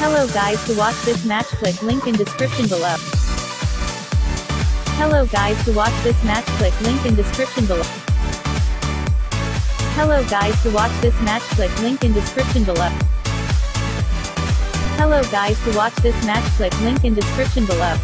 Hello guys to watch this match click link in description below. Hello guys to watch this match click link in description below. Hello guys to watch this match click link in description below. Hello guys to watch this match click link in description below.